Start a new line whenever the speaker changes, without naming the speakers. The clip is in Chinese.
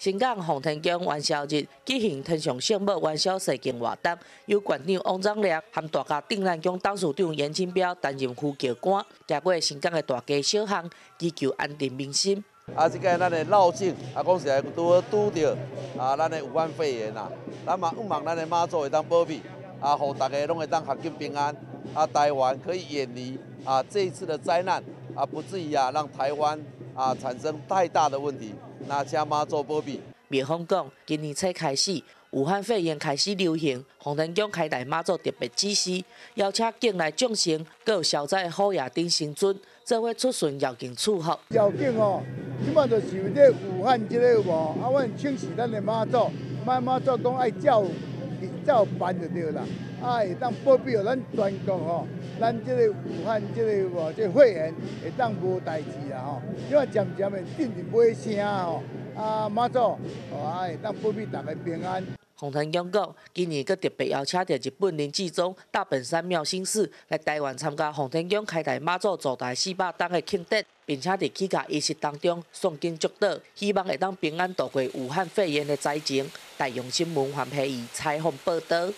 新港洪天宫元宵日举行天上圣母元宵世敬活动，由馆长王章烈和大家定南宫董事长严清标担任呼叫官，行过新港的大街小巷，祈求安定民心。
啊，即个咱的绕境啊，讲实在拄拄着啊，咱的武汉肺炎呐，咱嘛希望咱的妈祖会当保庇啊，互大家拢会当合境平安啊，台湾可以远离啊这一次的灾难啊，不至于啊让台湾啊产生太大的问题。那请妈做保庇。
灭方讲，今年初开始，武汉肺炎开始流行，洪天宫开大妈做特别指示，邀请境内众生，各有消灾好业顶生尊，做伙出巡要紧祝福。
要紧哦，即摆就是为这武汉这个有无？啊，阮请示咱的妈祖，妈妈祖讲爱照照办就对啦。啊，会当保庇咱全国吼，咱这个武汉这个无这肺炎会当无代志啦吼，因为渐渐的定是尾声吼，啊马祖哦啊会当保庇大家平安。
洪天讲讲，今年佮特别邀请到日本林志忠、大本山妙心寺来台湾参加洪天宫开台马祖坐台四百档的庆典，并且伫起驾仪式当中诵经祝祷，希望会当平安度过武汉肺炎的灾情。大用新闻黄培仪采访报道。